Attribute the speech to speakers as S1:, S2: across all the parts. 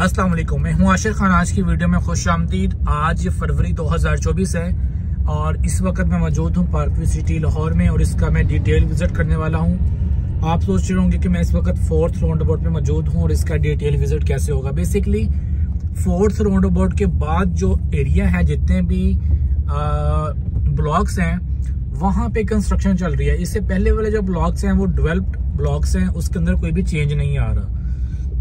S1: अस्सलाम वालेकुम मैं हूँ आशिर खान। आज की वीडियो में खुश आमदीद आज फरवरी 2024 है और इस वक्त मैं मौजूद हूँ पार्कवी सिटी लाहौर में और इसका मैं डिटेल विज़िट करने वाला हूँ। आप सोच रहे होंगे कि मैं इस वक्त फोर्थ राउंड अबाउट में मौजूद हूँ और इसका डिटेल विज़िट कैसे होगा। बेसिकली, फोर्थ राउंड अबाउट के बाद जो एरिया है, जितने भी ब्लॉक्स हैं, वहाँ पर कंस्ट्रक्शन चल रही है। इससे पहले वाले जो ब्लॉक्स हैं, वो डेवलप्ड ब्लॉक्स हैं, उसके अंदर कोई भी चेंज नहीं आ रहा।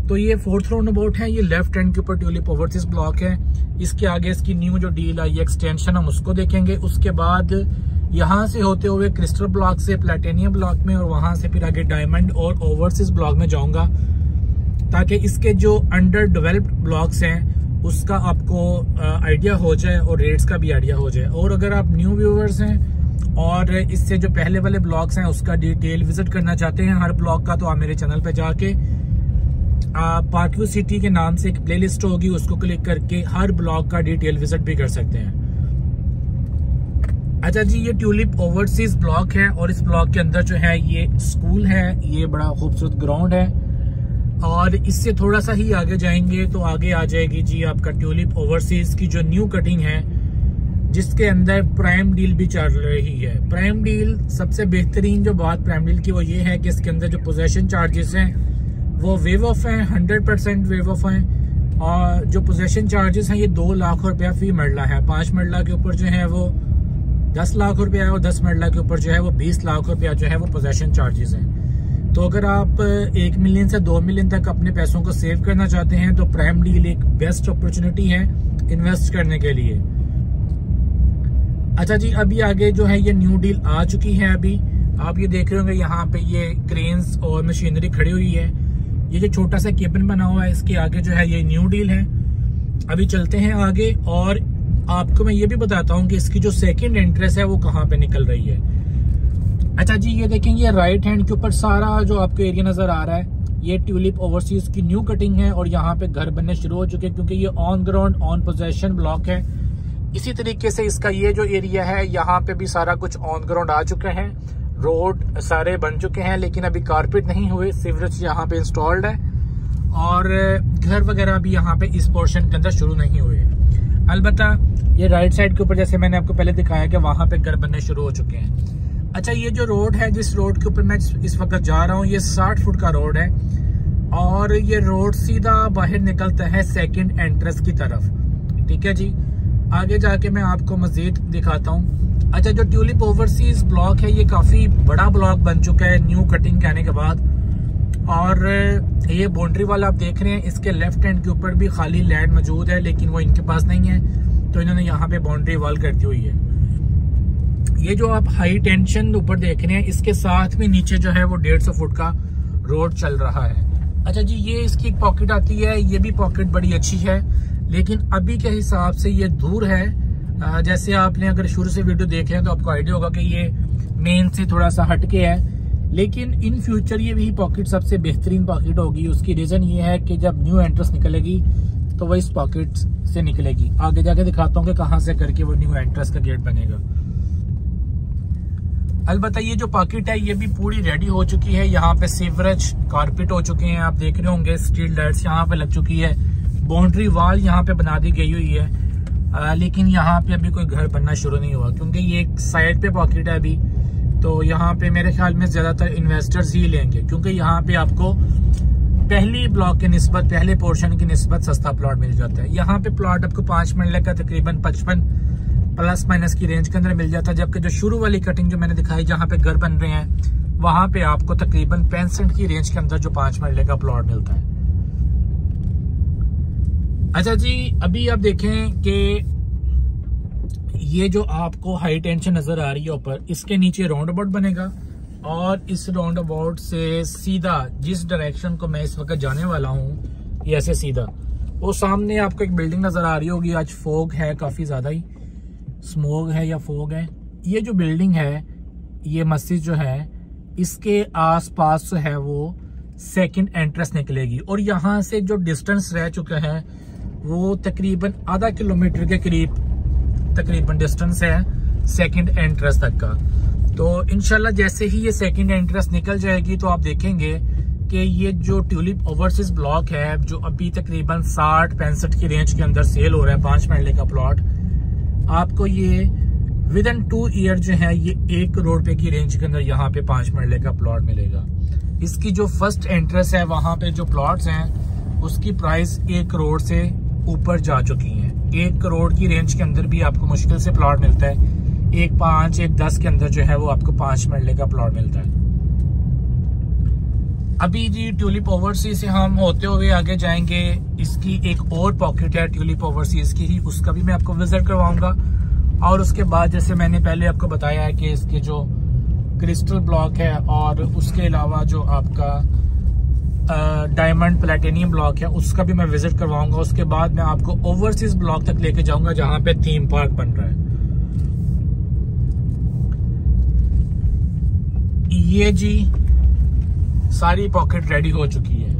S1: तो ये फोर्थ राउंड अबाउट है, ये लेफ़्ट हैंड के ऊपर ट्यूलिप ओवरसीज ब्लॉक है। इसके आगे इसकी न्यू जो डील आई एक्सटेंशन हम उसको देखेंगे। उसके बाद यहाँ से होते हुए क्रिस्टल ब्लॉक से प्लेटेनियम ब्लॉक में और वहाँ से फिर आगे डायमंड और ओवरसीज ब्लॉक में जाऊँगा। ताकि इसके जो अंडर डेवलप्ड ब्लॉक्स हैं, उसका आपको आइडिया हो जाए और रेट्स का भी आइडिया हो जाए। और अगर आप न्यू व्यूवर्स हैं और इससे जो पहले वाले ब्लॉक्स हैं, उसका डिटेल विज़िट करना चाहते हैं हर ब्लॉक का तो आप मेरे चैनल पे जाके पार्कव्यू सिटी के नाम से एक प्लेलिस्ट होगी, उसको क्लिक करके हर ब्लॉग का डिटेल विज़िट भी कर सकते हैं। अच्छा जी, ये ट्यूलिप ओवरसीज ब्लॉक है और इस ब्लॉक के अंदर जो है, ये स्कूल है, ये बड़ा खूबसूरत ग्राउंड है। और इससे थोड़ा सा ही आगे जाएँगे तो आगे आ जाएगी जी आपका ट्यूलिप ओवरसीज की जो न्यू कटिंग है, जिसके अंदर प्राइम डील भी चल रही है। प्राइम डील सबसे बेहतरीन जो बात प्राइम डील की वो ये है कि इसके अंदर जो पोजेशन चार्जेस हैं वो वेव ऑफ़ हैं हंड्रेड परसेंट वेव ऑफ़ हैं। और जो पोजेशन चार्जेस हैं, ये दो लाख रुपया फ़ी मरला है। पाँच मरला के ऊपर जो है वो दस लाख रुपया है और दस मरला के ऊपर जो है वो बीस लाख रुपया जो है वो पोजेशन चार्जेस हैं। तो अगर आप एक मिलियन से दो मिलियन तक अपने पैसों को सेव करना चाहते हैं तो प्राइम डील एक बेस्ट अपॉर्चुनिटी है इन्वेस्ट करने के लिए। अच्छा जी, अभी आगे जो है ये न्यू डील आ चुकी है अभी। आप ये देख रहे होंगे, यहाँ पे ये क्रेन्स और मशीनरी खड़ी हुई है। ये जो छोटा सा केबन बना हुआ है, इसके आगे जो है ये न्यू डील है। अभी चलते हैं आगे और आपको मैं ये भी बताता हूँ कि इसकी जो सेकंड एंट्रेस है वो कहाँ पे निकल रही है। अच्छा जी, ये देखेंगे ये राइट हैंड के ऊपर सारा जो आपको एरिया नज़र आ रहा है, ये ट्यूलिप ओवरसीज की न्यू कटिंग है और यहाँ पे घर बनने शुरू हो चुके हैं क्योंकि ये on ground on possession block है। इसी तरीके से इसका ये जो एरिया है, यहाँ पे भी सारा कुछ ऑन ग्राउंड आ चुका है। रोड सारे बन चुके हैं, लेकिन अभी कारपेट नहीं हुए। सीवरेज यहाँ पे इंस्टॉल्ड है। और, घर वगैरह भी यहाँ पे इस पोर्शन के अंदर शुरू नहीं हुए। अलबत् ये राइट साइड के ऊपर, जैसे मैंने आपको पहले दिखाया कि वहाँ पे घर बनने शुरू हो चुके हैं। अच्छा ये जो रोड है, जिस रोड के ऊपर मैं इस वक्त जा रहा हूँ, ये साठ फुट का रोड है। और ये रोड सीधा बाहर निकलता है सेकेंड एंट्रेंस की तरफ़। ठीक है जी? आगे जाके मैं आपको मजीद दिखाता हूँ। अच्छा जो ट्यूलिप ओवरसीज ब्लॉक है, ये काफ़ी बड़ा ब्लॉक बन चुका है न्यू कटिंग के आने के बाद। और, ये बाउंड्री वाला आप देख रहे हैं, इसके लेफ़्ट हैंड के ऊपर भी खाली लैंड मौजूद है, लेकिन वो इनके पास नहीं है तो इन्होंने यहाँ पे बाउंड्री वॉल कर दी हुई है। ये जो आप हाई टेंशन ऊपर देख रहे हैं, इसके साथ में नीचे जो है वो डेढ़ सौ फुट का रोड चल रहा है। अच्छा जी, ये इसकी एक पॉकेट आती है, ये भी पॉकेट बड़ी अच्छी है, लेकिन अभी के हिसाब से ये दूर है जैसे आपने अगर शुरू से वीडियो देखे हैं तो आपको आइडिया होगा कि ये मेन से थोड़ा सा हटके है। लेकिन इन फ्यूचर ये भी पॉकेट सबसे बेहतरीन पॉकेट होगी। उसकी रीजन ये है कि जब न्यू एंट्रेंस निकलेगी तो वह इस पॉकेट से निकलेगी। आगे जाके दिखाता हूँ कि कहाँ से करके वो न्यू एंट्रेंस का गेट बनेगा। अलबत् ये जो पॉकेट है, ये भी पूरी रेडी हो चुकी है। यहाँ पे सीवरेज कारपेट हो चुके हैं। आप देख रहे होंगे स्ट्रीट लाइट्स यहाँ पे लग चुकी है। बाउंड्री वॉल यहाँ पे बना दी गई हुई है। आ, लेकिन यहाँ पे अभी कोई घर बनना शुरू नहीं हुआ क्योंकि ये एक साइड पे पॉकेट है अभी। तो यहाँ पे मेरे ख्याल में ज़्यादातर इन्वेस्टर्स ही लेंगे क्योंकि यहाँ पे आपको पहली ब्लॉक की नस्बत पहले पोर्शन की नस्बत सस्ता प्लॉट मिल जाता है। यहाँ पे प्लॉट आपको पाँच मिनट का तकरीबन पचपन प्लस माइनस की रेंज के अंदर मिल जाता है जबकि जो शुरू वाली कटिंग जो मैंने दिखाई जहाँ पे घर बन रहे हैं वहाँ पे आपको तकरीबन पैंसठ की रेंज के अंदर जो पाँच मरले का प्लॉट मिलता है। अच्छा जी, अभी आप देखें कि ये जो आपको हाई टेंशन नज़र आ रही है ऊपर, इसके नीचे राउंड अबाउट बनेगा और इस राउंड अबाउट से सीधा, जिस डायरेक्शन को मैं इस वक्त जाने वाला हूँ ऐसे सीधा। वो सामने आपको एक बिल्डिंग नज़र आ रही होगी, आज फोग है काफ़ी ज़्यादा ही। स्मोग है या फोग है। ये जो बिल्डिंग है, ये मस्जिद जो है, इसके आसपास जो है वो सेकंड एंट्रेंस निकलेगी। और यहाँ से जो डिस्टेंस रह चुका है वो तकरीबन आधा किलोमीटर के करीब, तकरीबन डिस्टेंस है सेकंड एंट्रेंस तक का। तो इनशाला जैसे ही ये सेकंड एंट्रेंस निकल जाएगी तो आप देखेंगे कि ये जो ट्यूलिप ओवरसीज ब्लॉक है, जो अभी तकरीबन साठ, पैंसठ की रेंज के अंदर सेल हो रहा है, पाँच मरले का प्लॉट आपको ये विद इन टू ईयर जो है, ये एक करोड़ रुपए की रेंज के अंदर यहाँ पे पाँच मरले का प्लॉट मिलेगा। इसकी जो फ़र्स्ट एंट्रेंस है, वहाँ पे जो प्लॉट्स हैं, उसकी प्राइस एक करोड़ से ऊपर जा चुकी है। एक करोड़ की रेंज के अंदर भी आपको मुश्किल से प्लॉट मिलता है। एक पाँच, एक दस के अंदर जो है वो आपको पाँच मरले का प्लॉट मिलता है। अभी जी ट्यूलिप ओवरसीज से हम होते हुए आगे जाएँगे। इसकी एक और पॉकेट है ट्यूलिप ओवरसीज की ही, उसका भी मैं आपको विज़िट करवाऊँगा। और उसके बाद जैसे मैंने पहले आपको बताया है कि इसके जो क्रिस्टल ब्लॉक है और उसके अलावा जो आपका डायमंड प्लेटिनियम ब्लॉक है, उसका भी मैं विज़िट करवाऊँगा। उसके बाद मैं आपको ओवरसीज ब्लॉक तक लेके जाऊँगा, जहाँ पे थीम पार्क बन रहा है। ये जी सारी पॉकेट रेडी हो चुकी है।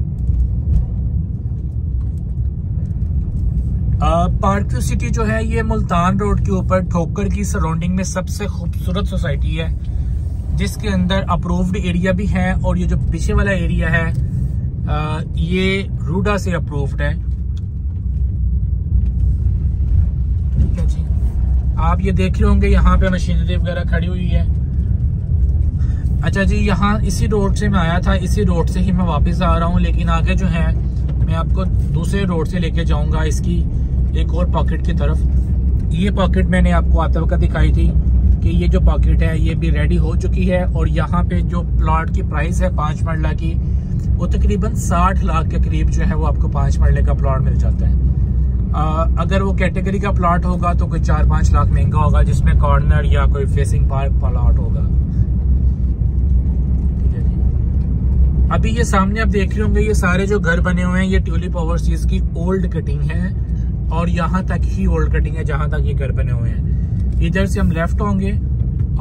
S1: पार्क सिटी जो है, ये मुल्तान रोड के ऊपर, ठोकर की सराउंडिंग में सबसे खूबसूरत सोसाइटी है, जिसके अंदर अप्रूव्ड एरिया भी है, और ये जो पीछे वाला एरिया है ये रूडा से अप्रूव्ड है। ठीक है जी। आप ये देख रहे होंगे, यहाँ पे मशीनरी वगैरह खड़ी हुई है। अच्छा जी, यहाँ इसी रोड से मैं आया था, इसी रोड से ही मैं वापस आ रहा हूँ, लेकिन आगे जो है, मैं आपको दूसरे रोड से लेके जाऊँगा, इसकी एक और पॉकेट की तरफ़। ये पॉकेट मैंने आपको आते वक्त दिखाई थी कि ये जो पॉकेट है, ये भी रेडी हो चुकी है, और यहाँ पे जो प्लाट की प्राइस है, पाँच मरला की वो तकरीबन साठ लाख के करीब जो है वो आपको पाँच मरले का प्लॉट मिल जाता है। आ, अगर वो कैटेगरी का प्लॉट होगा तो कोई चार पाँच लाख महँगा होगा जिसमें कॉर्नर या कोई फेसिंग पार्क प्लॉट होगा। अभी ये सामने आप देख रहे होंगे ये सारे जो घर बने हुए हैं ये ट्यूलिप ओवरसीज की ओल्ड कटिंग है और यहाँ तक ही ओल्ड कटिंग है जहाँ तक ये घर बने हुए हैं। इधर से हम लेफ़्ट होंगे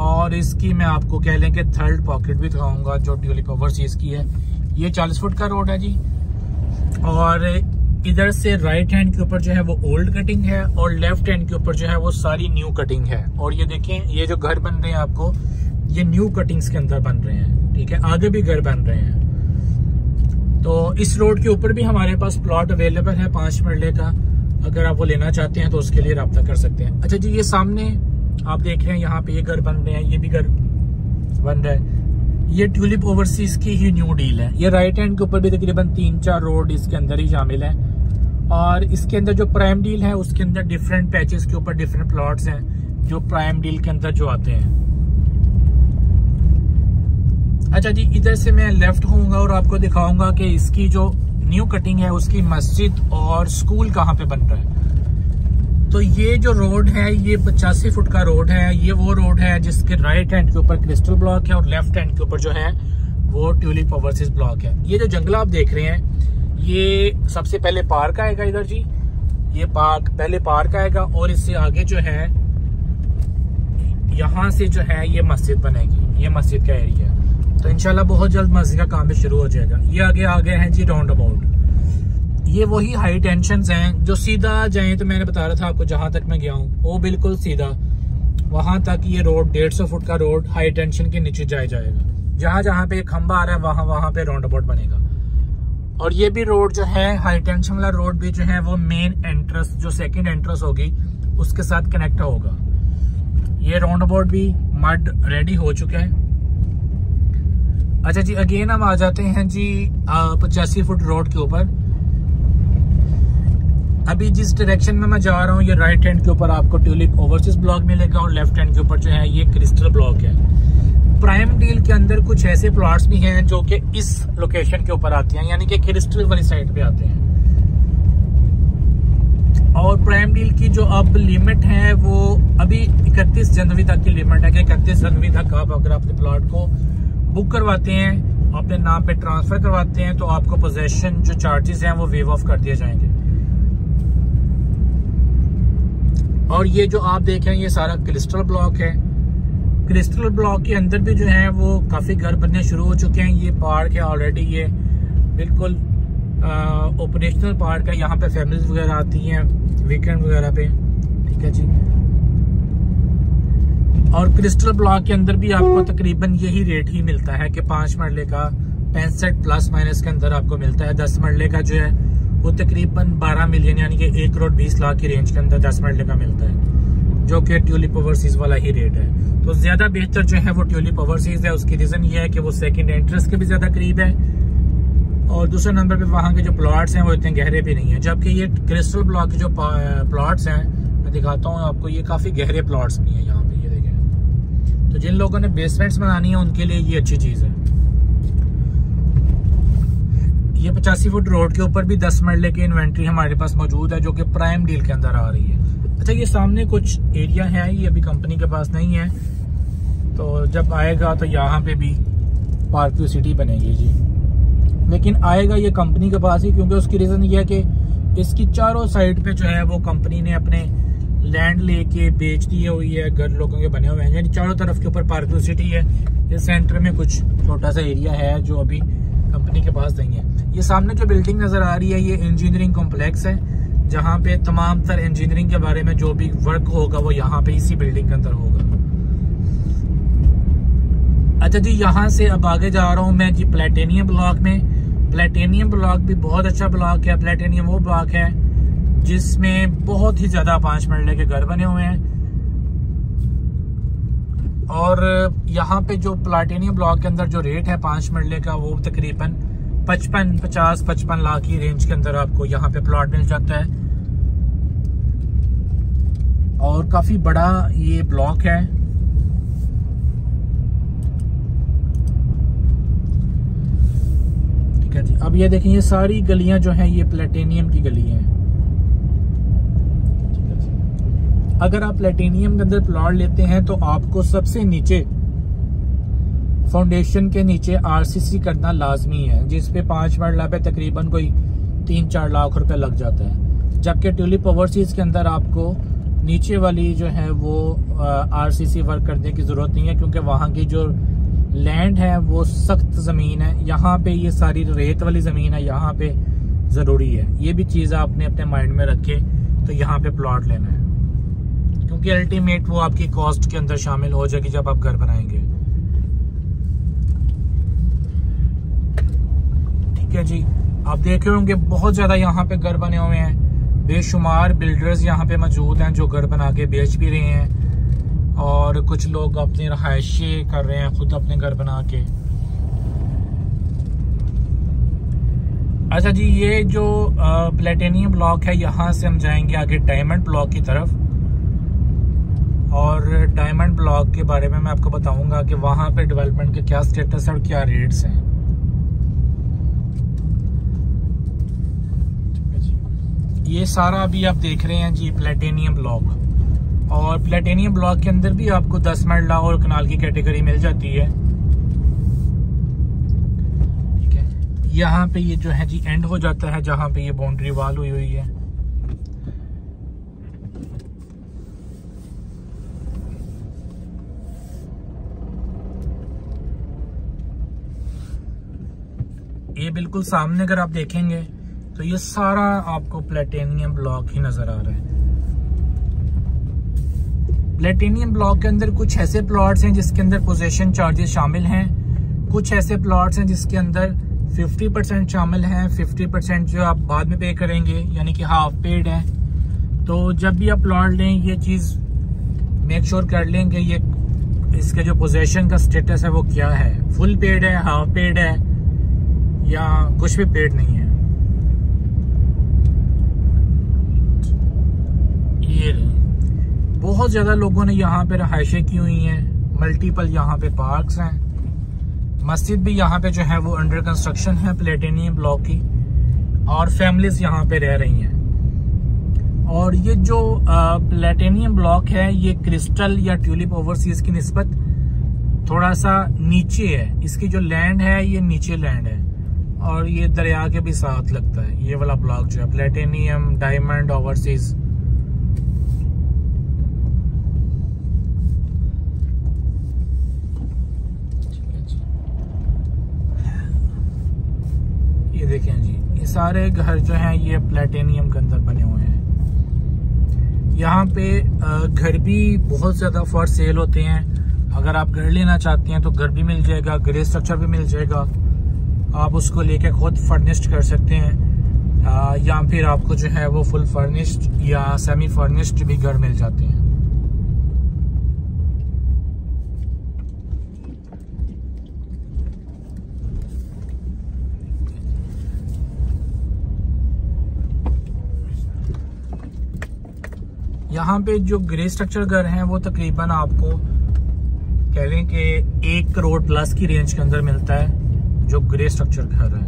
S1: और इसकी मैं आपको कह लें कि थर्ड पॉकेट भी दिखाऊँगा जो ट्यूलिप ओवरसीज की है। ये चालीस फुट का रोड है जी। और इधर से राइट हैंड के ऊपर जो है वो ओल्ड कटिंग है और लेफ़्ट हैंड के ऊपर जो है वो सारी न्यू कटिंग है। और ये देखें, ये जो घर बन रहे हैं आपको, ये न्यू कटिंग्स के अंदर बन रहे हैं, ठीक है? आगे भी घर बन रहे हैं। तो इस रोड के ऊपर भी हमारे पास प्लॉट अवेलेबल है पाँच मरले का। अगर आप वो लेना चाहते हैं तो उसके लिए रब्ता कर सकते हैं। अच्छा जी, ये सामने आप देख रहे हैं, यहाँ पे ये घर बन रहे हैं, ये भी घर बन रहा है। ये ट्यूलिप ओवरसीज की ही न्यू डील है। ये राइट हैंड के ऊपर भी तकरीबन तीन चार रोड इसके अंदर ही शामिल है। और इसके अंदर जो प्राइम डील है, उसके अंदर डिफरेंट पैचेस के ऊपर डिफरेंट प्लॉट्स हैं, जो प्राइम डील के अंदर जो आते हैं। अच्छा जी, इधर से मैं लेफ़्ट होऊँगा और आपको दिखाऊँगा कि इसकी जो न्यू कटिंग है, उसकी मस्जिद और स्कूल कहाँ पे बन रहा है। तो ये जो रोड है, ये पचासी फुट का रोड है, ये वो रोड है जिसके राइट हैंड के ऊपर क्रिस्टल ब्लॉक है और लेफ़्ट हैंड के ऊपर जो है वो ट्यूलिप ओवरसीज ब्लॉक है। ये जो जंगल आप देख रहे हैं, ये सबसे पहले पार्क आएगा इधर जी। ये पार्क पहले पार्क आएगा और इससे आगे जो है, यहाँ से जो है ये मस्जिद बनेगी। ये मस्जिद का एरिया तो इनशाला बहुत जल्द मस्जिद का काम भी शुरू हो जाएगा। ये आगे आगे हैं जी राउंड अबाउट ये वही हाई टेंशन हैं, जो सीधा जाए तो मैंने बता रहा था आपको जहाँ तक मैं गया हूँ, वो बिल्कुल सीधा। वहाँ तक ये रोड डेढ़ सौ फुट का रोड हाई टेंशन के नीचे जाए जाएगा। जहाँ जहाँ पे खंबा आ रहा है, वहाँ वहाँ पे राउंड अबाउट बनेगा। और ये भी रोड जो है हाई टेंशन वाला रोड भी जो है, वो मेन एंट्रेंस जो सेकेंड एंट्रेंस होगी, उसके साथ कनेक्ट होगा। ये राउंड अबाउट भी मड रेडी हो चुका है। अच्छा जी अगेन हम आ जाते हैं जी पचासी फुट रोड के ऊपर। अभी जिस डायरेक्शन में मैं जा रहा हूँ, ये राइट हैंड के ऊपर आपको ट्यूलिप ओवरसीज ब्लॉक मिलेगा और लेफ़्ट हैंड के ऊपर जो है, ये क्रिस्टल ब्लॉक है। प्राइम डील के अंदर कुछ ऐसे प्लॉट्स भी हैं जो कि इस लोकेशन के ऊपर आते हैं, यानी कि क्रिस्टल वाली साइड पे आते हैं। और प्राइम डील की जो अब लिमिट है, वो अभी 31 जनवरी तक की लिमिट है कि इकतीस जनवरी तक आप अगर अपने प्लॉट को बुक करवाते हैं, अपने नाम पे ट्रांसफ़र करवाते हैं तो आपको पोजेशन जो चार्जेस हैं, वो वेव ऑफ़ कर दिए जाएँगे। और ये जो आप देख रहे हैं ये सारा क्रिस्टल ब्लॉक है। क्रिस्टल ब्लॉक के अंदर भी जो है, वो काफ़ी घर बनने शुरू हो चुके हैं। ये पार्क है ऑलरेडी ये बिल्कुल ऑपरेशनल पार्क है। यहाँ पे फैमिलीज़ वगैरह आती हैं वीकेंड वगैरह पे। ठीक है जी। और क्रिस्टल ब्लॉक के अंदर भी आपको तकरीबन यही रेट ही मिलता है कि पाँच मरले का, पैंसठ प्लस माइनस के अंदर आपको मिलता है। दस मरले का जो है वो तकरीबन 12 मिलियन यानी कि एक करोड़ बीस लाख की रेंज के अंदर दस मरले का मिलता है, जो कि ट्यूलिप ओवरसीज वाला ही रेट है। तो ज़्यादा बेहतर जो है वो ट्यूलिप ओवरसीज है। उसकी रीजन ये है कि वो सेकंड इंटरेस्ट के भी ज़्यादा करीब है। और दूसरे नंबर पे वहाँ के जो प्लॉट्स हैं, वो इतने गहरे भी नहीं है। जबकि ये क्रिस्टल ब्लॉक के जो प्लॉट्स हैं, मैं दिखाता हूँ आपको, ये काफ़ी गहरे प्लॉट्स भी हैं यहाँ पे, ये देखें। तो जिन लोगों ने बेसमेंट्स बनानी है, उनके लिए ये अच्छी चीज़ है। ये पचासी फुट रोड के ऊपर भी दस मरले की इन्वेंट्री हमारे पास मौजूद है, जो कि प्राइम डील के अंदर आ रही है। अच्छा ये सामने कुछ एरिया है, ये अभी कंपनी के पास नहीं है। तो जब आएगा तो यहाँ पे भी पार्क सिटी बनेगी जी। लेकिन आएगा ये कंपनी के पास ही, क्योंकि उसकी रीजन ये है कि इसकी चारों साइड पे जो है वो कंपनी ने अपने लैंड लेके बेच दी हुई है, घर लोगों के बने हुए हैं। यानी चारों तरफ़ के ऊपर पार्क सिटी है। इस सेंटर में कुछ छोटा सा एरिया है, जो अभी कंपनी के पास नहीं है। ये सामने जो बिल्डिंग नज़र आ रही है, ये इंजीनियरिंग कॉम्प्लेक्स है, जहाँ पे तमाम तर इंजीनियरिंग के बारे में जो भी वर्क होगा, वो यहाँ पे इसी बिल्डिंग के अंदर होगा। अच्छा जी, यहाँ से अब आगे जा रहा हूँ मैं जी प्लेटेनियम ब्लॉक में। प्लेटेनियम ब्लॉक भी बहुत अच्छा ब्लॉक है। प्लेटेनियम वो ब्लॉक है, जिसमें बहुत ही ज़्यादा पाँच मरले के घर बने हुए हैं। और यहाँ पे जो प्लाटेनियम ब्लॉक के अंदर जो रेट है पाँच मरले का, वो तकरीबन पचपन, पचास, पचपन लाख की रेंज के अंदर आपको यहाँ पे प्लॉट मिल जाता है। और काफ़ी बड़ा ये ब्लॉक है। ठीक है जी। अब ये देखें, ये सारी गलियाँ जो हैं, ये प्लेटेनियम की गली हैं। अगर आप प्लेटिनियम के अंदर प्लॉट लेते हैं तो आपको सबसे नीचे फाउंडेशन के नीचे आरसीसी करना लाजमी है, जिसपे पाँच मरला पे तकरीबन कोई तीन चार लाख रुपए लग जाता है। जबकि ट्यूलिप ओवरसीज के अंदर आपको नीचे वाली जो है वो आरसीसी वर्क करने की ज़रूरत नहीं है, क्योंकि वहाँ की जो लैंड है वो सख्त ज़मीन है। यहाँ पे ये सारी रेत वाली ज़मीन है, यहाँ पे ज़रूरी है। ये भी चीज़ आपने अपने माइंड में रखे तो यहाँ पे प्लॉट लेना है। क्योंकि अल्टीमेट वो आपकी कॉस्ट के अंदर शामिल हो जाएगी जब आप घर बनाएँगे। ठीक है जी। आप देख रहे होंगे, बहुत ज़्यादा यहाँ पे घर बने हुए हैं। बेशुमार बिल्डर्स यहाँ पे मौजूद हैं जो घर बना के बेच भी रहे हैं। और कुछ लोग अपनी रहायशी कर रहे हैं खुद अपने घर बना के। अच्छा जी, ये जो प्लेटेनियम ब्लॉक है, यहाँ से हम जाएँगे आगे डायमंड ब्लॉक की तरफ़। और डायमंड ब्लॉक के बारे में मैं आपको बताऊँगा कि वहाँ पे डेवलपमेंट के क्या स्टेटस है और क्या रेट्स हैं। ये सारा अभी आप देख रहे हैं जी प्लेटेनियम ब्लॉक और प्लेटेनियम ब्लॉक के अंदर भी आपको 10 मरला और कनाल की कैटेगरी मिल जाती है। ठीक है? यहाँ पे ये जो है जी एंड हो जाता है जहाँ पे ये बाउंड्री वाल हुई हुई है। ये बिल्कुल सामने अगर आप देखेंगे तो ये सारा आपको प्लेटेनियम ब्लॉक ही नज़र आ रहा है। प्लेटेनियम ब्लॉक के अंदर कुछ ऐसे प्लॉट्स हैं जिसके अंदर पोजेशन चार्जेस शामिल हैं। कुछ ऐसे प्लॉट्स हैं जिसके अंदर 50 परसेंट शामिल हैं। 50 परसेंट जो आप बाद में पे करेंगे, यानी कि हाफ़ पेड है। तो जब भी आप प्लॉट लें, ये चीज़ मेक श्योर कर लें कि ये, इसके जो पोजेशन का स्टेटस है वो क्या है। फुल पेड है हाफ़ पेड है। या कुछ भी पेड नहीं है। ये बहुत ज़्यादा लोगों ने यहाँ पे रहायशें की हुई हैं। मल्टीपल यहाँ पे पार्क्स हैं। मस्जिद भी यहाँ पे जो है वो अंडर कंस्ट्रक्शन है प्लेटेनियम ब्लॉक की। और फैमिलीज़ यहाँ पे रह रही हैं। और ये जो प्लेटेनियम ब्लॉक है, ये क्रिस्टल या ट्यूलिप ओवरसीज की नस्बत थोड़ा सा नीचे है। इसकी जो लैंड है, ये नीचे लैंड है। और ये दरिया के भी साथ लगता है। ये वाला ब्लॉक जो है प्लेटेनियम डायमंड ओवरसीज ये देखें जी, ये सारे घर जो हैं, ये प्लेटेनियम के अंदर बने हुए हैं। यहाँ पे घर भी बहुत ज़्यादा फॉर सेल होते हैं। अगर आप घर लेना चाहते हैं तो घर भी मिल जाएगा ग्रे स्ट्रक्चर भी मिल जाएगा। आप उसको लेके खुद फर्निश्ड कर सकते हैं। आ, या फिर आपको जो है वो फुल फर्निश्ड या सेमी फर्निश्ड भी घर मिल जाते हैं। यहाँ पे जो ग्रे स्ट्रक्चर घर हैं वो तकरीबन आपको कह लें कि एक करोड़ प्लस की रेंज के अंदर मिलता है। जो ग्रे स्ट्रक्चर घर है।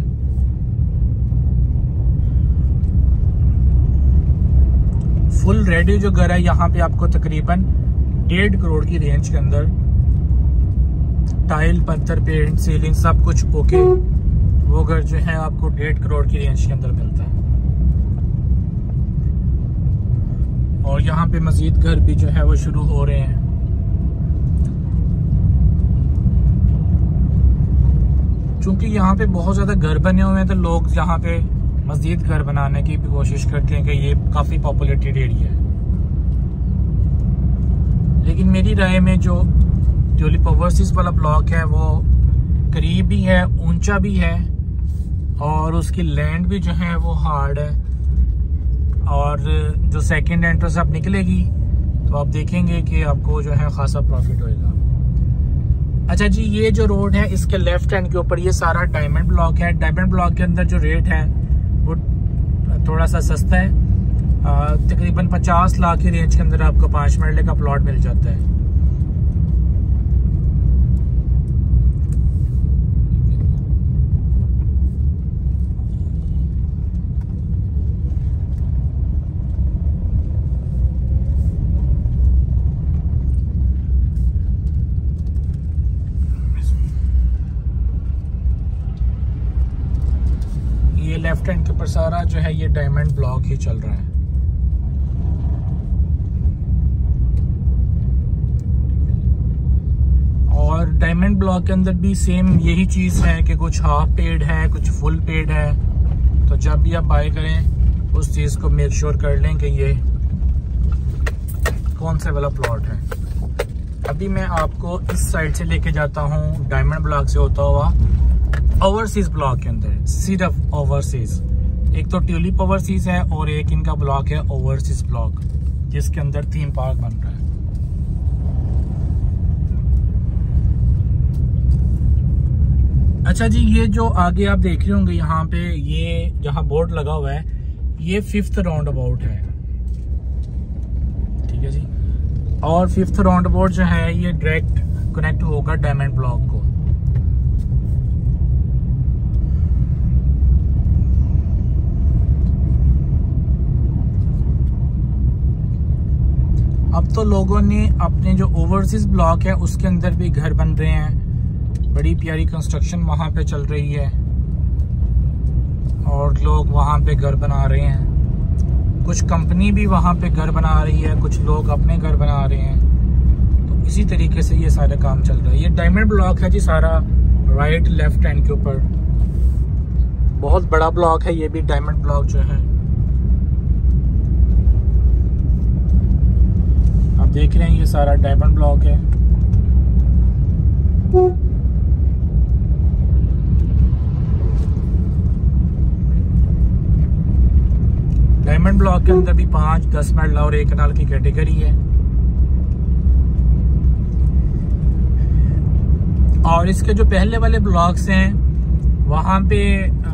S1: फुल रेडी जो घर है, यहाँ पे आपको तकरीबन डेढ़ करोड़ की रेंज के अंदर टाइल पत्थर पेंट सीलिंग सब कुछ ओके वो घर जो है आपको डेढ़ करोड़ की रेंज के अंदर मिलता है। और यहाँ पे मजीद घर भी जो है वो शुरू हो रहे हैं। चूँकि यहाँ पे बहुत ज़्यादा घर बने हुए हैं तो लोग यहाँ पे मजीद घर बनाने की भी कोशिश करते हैं कि ये काफ़ी पॉपुलेटेड एरिया है। लेकिन मेरी राय में जो ट्यूलिप ओवरसीज वाला ब्लॉक है, वो करीब भी है, ऊँचा भी है, और उसकी लैंड भी जो है वो हार्ड है। और जो सेकंड एंट्रेंस आप निकलेगी तो आप देखेंगे कि आपको जो है खासा प्रॉफिट होएगा। अच्छा जी, ये जो रोड है, इसके लेफ़्ट हैंड के ऊपर ये सारा डायमंड ब्लॉक है। डायमंड ब्लॉक के अंदर जो रेट है, वो थोड़ा सा सस्ता है। तकरीबन 50 लाख की रेंज के अंदर आपको पाँच मरले का प्लॉट मिल जाता है। लेफ़्ट हैंड के ऊपर सारा जो है, ये डायमंड ब्लॉक ही चल रहा है। और डायमंड ब्लॉक के अंदर भी सेम यही चीज़ है कि कुछ हाफ़ पेड है, कुछ फुल पेड है। तो जब भी आप बाय करें, उस चीज़ को मेक श्योर कर लें कि ये कौन सा वाला प्लॉट है। अभी मैं आपको इस साइड से लेके जाता हूँ, डायमंड ब्लॉक से होता हुआ। ओवरसीज ब्लॉक के अंदर, सिर्फ़ ओवरसीज एक तो ट्यूलिप ओवरसीज है और एक इनका ब्लॉक है ओवरसीज ब्लॉक जिसके अंदर थीम पार्क बन रहा है। अच्छा जी, ये जो आगे आप देख रहे होंगे यहाँ पे, ये जहाँ बोर्ड लगा हुआ है, ये फिफ्थ राउंड अबाउट है। ठीक है जी? और फिफ्थ राउंड अबाउट जो है, ये डायरेक्ट कनेक्ट होगा डायमंड ब्लॉक को। अब तो लोगों ने अपने जो ओवरसीज ब्लॉक है, उसके अंदर भी घर बन रहे हैं। बड़ी प्यारी कंस्ट्रक्शन वहाँ पे चल रही है। और लोग वहाँ पे घर बना रहे हैं। कुछ कंपनी भी वहाँ पे घर बना रही है, कुछ लोग अपने घर बना रहे हैं। तो इसी तरीके से ये सारे काम चल रहा है। ये डायमंड ब्लॉक है जी सारा राइट लेफ़्ट हैंड के ऊपर। बहुत बड़ा ब्लॉक है, ये भी डायमंड ब्लॉक जो है। देख रहे हैं ये सारा डायमंड ब्लॉक है। डायमंड ब्लॉक के अंदर भी पाँच, दस मरला और एक नाल की कैटेगरी है। और इसके जो पहले वाले ब्लॉक्स हैं, वहाँ पे,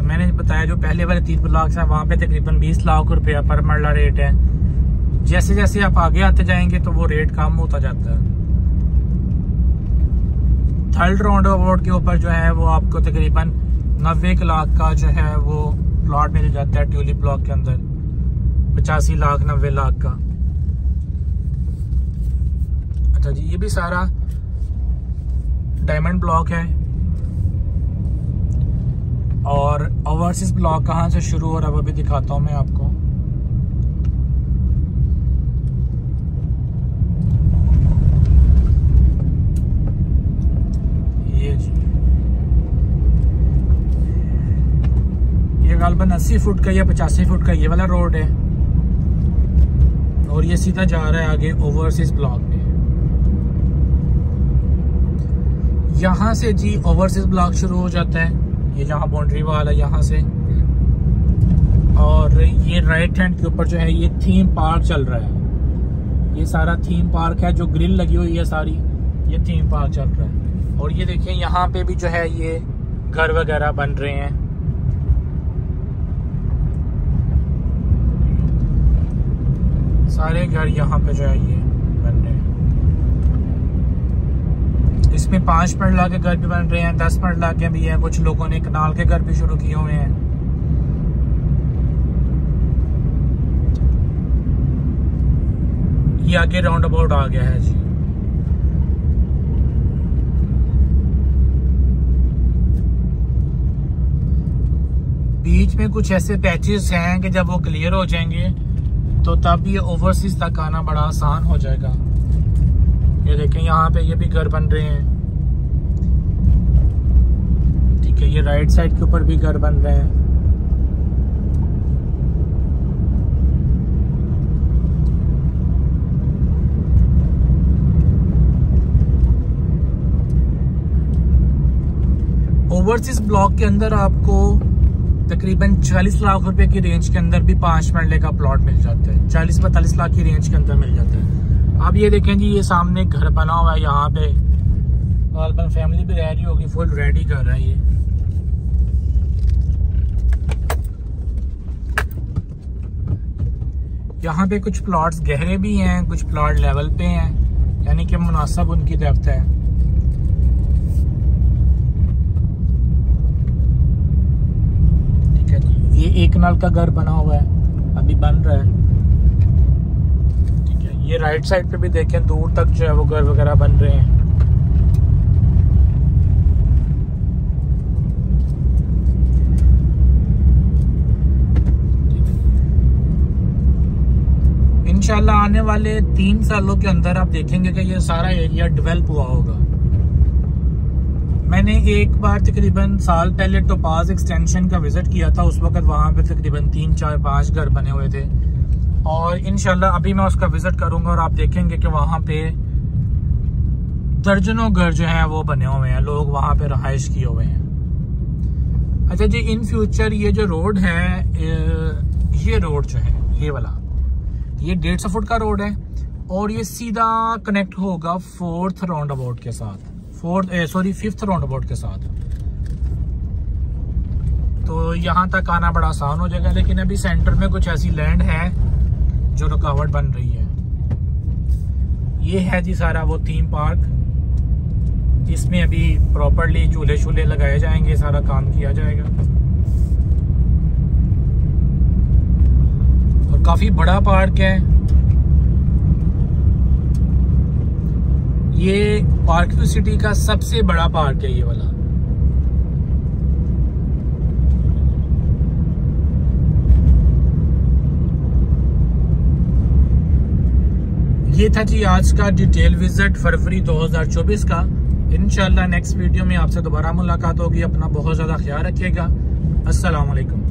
S1: मैंने बताया जो पहले वाले तीन ब्लॉक्स हैं, वहाँ पे तकरीबन 20 लाख रुपया पर मरला रेट है। जैसे जैसे आप आगे आते जाएँगे तो वो रेट कम होता जाता है। थर्ड राउंड अवार्ड के ऊपर जो है वो आपको तकरीबन नब्बे लाख का जो है वो प्लॉट मिल जाता है ट्यूलिप ब्लॉक के अंदर। पचासी लाख, नब्बे लाख का। अच्छा जी, ये भी सारा डायमंड ब्लॉक है। और ओवरसीज ब्लॉक कहाँ से शुरू हो रहा है वो भी दिखाता हूँ मैं आपको। गालबन अस्सी फुट का या पचासी फुट का ये वाला रोड है। और ये सीधा जा रहा है आगे ओवरसीज ब्लॉक में यहाँ से जी ओवरसीज ब्लॉक शुरू हो जाता है। ये जहाँ बाउंड्री वाल है, यहाँ से। और ये राइट हैंड के ऊपर जो है, ये थीम पार्क चल रहा है। ये सारा थीम पार्क है, जो ग्रिल लगी हुई है सारी, ये थीम पार्क चल रहा है। और ये देखिए, यहाँ पे भी जो है ये घर वगैरह बन रहे हैं। सारे घर यहाँ पे जो है ये बन रहे हैं। इसमें पाँच ला के घर भी बन रहे हैं, दस ला के भी हैं। कुछ लोगों ने कनाल के घर भी शुरू किए हुए हैं। ये आगे राउंड अबाउट आ गया है जी। बीच में कुछ ऐसे पैचेस हैं कि जब वो क्लियर हो जाएँगे तो तब ये ओवरसीज तक आना बड़ा आसान हो जाएगा। ये देखें, यहाँ पे ये भी घर बन रहे हैं। ठीक है, ये राइट साइड के ऊपर भी घर बन रहे हैं। ओवरसीज ब्लॉक के अंदर आपको तकरीबन 40 लाख रुपए की रेंज के अंदर भी पाँच मरले का प्लॉट मिल जाता है। 40 पैंतालीस लाख की रेंज के अंदर मिल जाता है। आप ये देखें जी, ये सामने घर बना हुआ है यहाँ पे। गालबन फैमिली भी रह रही होगी फुल रेडी कर रहा है ये। यहाँ पे कुछ प्लॉट्स गहरे भी हैं, कुछ प्लॉट लेवल पे हैं। यानी कि मुनासब उनकी दफ्त है। ये एक नल का घर बना हुआ है। अभी बन रहा है। ठीक है, ये राइट साइड पे भी देखें, दूर तक जो है वो घर वगैरह बन रहे हैं। इंशाल्लाह आने वाले तीन सालों के अंदर आप देखेंगे कि ये सारा एरिया डेवलप हुआ होगा। मैंने एक बार तकरीबन साल पहले टोपाज एक्सटेंशन का विज़िट किया था, उस वक्त वहाँ पे तकरीबन तीन, चार, पाँच घर बने हुए थे। और इनशाला अभी मैं उसका विज़िट करूँगा और आप देखेंगे कि वहाँ पे दर्जनों घर जो हैं वो बने हुए हैं, लोग वहाँ पे रहायश किए हुए हैं। अच्छा जी इन फ्यूचर ये जो रोड है ये रोड जो है, ये वाला, ये डेढ़ सौ फुट का रोड है और ये सीधा कनेक्ट होगा फोर्थ राउंड अबाउट के साथ। Fourth sorry fifth round about के साथ। तो यहाँ तक आना बड़ा आसान हो जाएगा, लेकिन अभी सेंटर में कुछ ऐसी लैंड है जो रुकावट बन रही है। ये है जी सारा वो थीम पार्क इसमें अभी प्रॉपरली चूल्हे शूल्हे लगाए जाएँगे, सारा काम किया जाएगा। और काफ़ी बड़ा पार्क है। ये पार्क व्यू सिटी का सबसे बड़ा पार्क है ये वाला। ये था जी आज का डिटेल विज़िट फरवरी 2024 का। इनशाला नेक्स्ट वीडियो में आपसे दोबारा मुलाकात होगी, अपना बहुत ज़्यादा ख्याल रखिएगा। अस्सलाम वालेकुम